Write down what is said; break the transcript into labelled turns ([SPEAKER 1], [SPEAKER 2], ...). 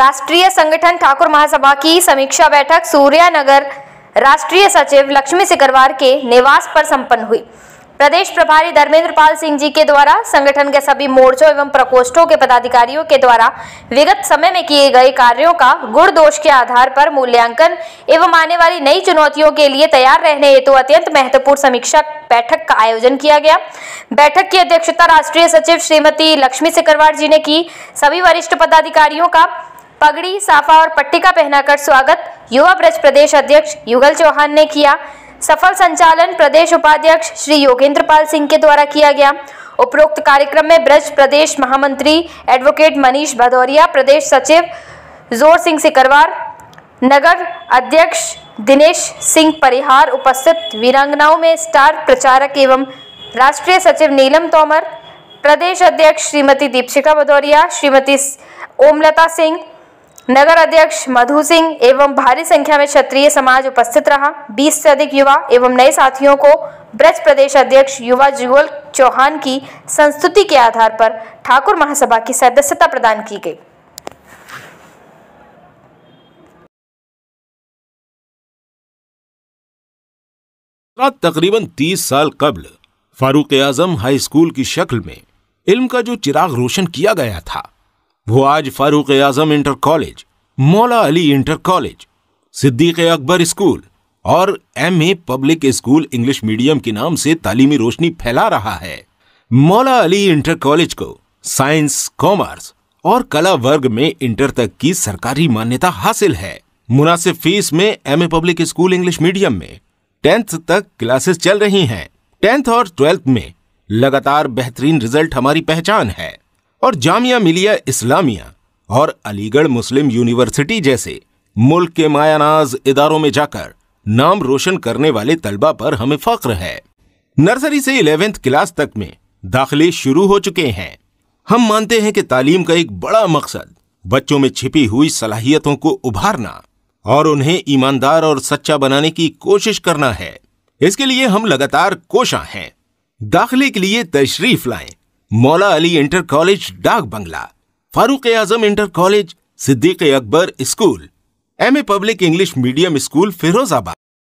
[SPEAKER 1] राष्ट्रीय संगठन ठाकुर महासभा की समीक्षा बैठक सूर्यानगर राष्ट्रीय सचिव लक्ष्मी सिकरवार के निवास पर संपन्न हुई। प्रदेश प्रभारी धर्मेंद्र पाल सिंह जी के द्वारा, संगठन के सभी मोर्चों एवं प्रकोष्ठों के पदाधिकारियों के द्वारा विगत समय में किए गए कार्यों का गुण दोष के आधार पर मूल्यांकन एवं आने वाली नई चुनौतियों के लिए तैयार रहने हेतु अत्यंत महत्वपूर्ण समीक्षा बैठक का आयोजन किया गया। बैठक की अध्यक्षता राष्ट्रीय सचिव श्रीमती लक्ष्मी सिकरवार जी ने की। सभी वरिष्ठ पदाधिकारियों का पगड़ी, साफा और पट्टिका पहनाकर स्वागत युवा ब्रज प्रदेश अध्यक्ष युगल चौहान ने किया। सफल संचालन प्रदेश उपाध्यक्ष श्री योगेंद्र पाल सिंह के द्वारा किया गया। उपरोक्त कार्यक्रम में ब्रज प्रदेश महामंत्री एडवोकेट मनीष भदौरिया, प्रदेश सचिव ज़ोर सिंह सिकरवार, नगर अध्यक्ष दिनेश सिंह परिहार उपस्थित, वीरांगनाओं में स्टार प्रचारक एवं राष्ट्रीय सचिव नीलम तोमर, प्रदेश अध्यक्ष श्रीमती दीपशिका भदौरिया, श्रीमती ओमलता सिंह नगर अध्यक्ष मधु सिंह एवं भारी संख्या में क्षत्रिय समाज उपस्थित रहा। 20 से अधिक युवा एवं नए साथियों को ब्रज प्रदेश अध्यक्ष युवा जुगल चौहान की संस्तुति के आधार पर ठाकुर महासभा की सदस्यता प्रदान की गई।
[SPEAKER 2] तकरीबन तीस साल कबल फारूक आज़म हाई स्कूल की शक्ल में इल्म का जो चिराग रोशन किया गया था वो आज Farooq Azam inter college, Maula Ali inter college, Siddiq Akbar school और M A public school English medium के नाम से तालीमी रोशनी फैला रहा है। मौला अली इंटर कॉलेज को साइंस, कॉमर्स और कला वर्ग में इंटर तक की सरकारी मान्यता हासिल है। मुनासिब फ़ीस में M A public school English medium में टेंथ तक क्लासेस चल रही हैं। टेंथ और ट्वेल्थ में लगातार बेहतरीन रिज़ल्ट हमारी पहचान है। और जामिया मिलिया इस्लामिया और अलीगढ़ मुस्लिम यूनिवर्सिटी जैसे मुल्क के मायानाज इदारों में जाकर नाम रोशन करने वाले तलबा पर हमें फख्र है। नर्सरी से इलेवेंथ क्लास तक में दाखिले शुरू हो चुके हैं। हम मानते हैं कि तालीम का एक बड़ा मकसद बच्चों में छिपी हुई सलाहियतों को उभारना और उन्हें ईमानदार और सच्चा बनाने की कोशिश करना है। इसके लिए हम लगातार कोशा हैं। दाखिले के लिए तशरीफ़ लाएँ। मौला Ali inter college, Dak Bangla. Farooq Azam inter college, Siddiq Akbar school. M A public English medium school, Firozabad.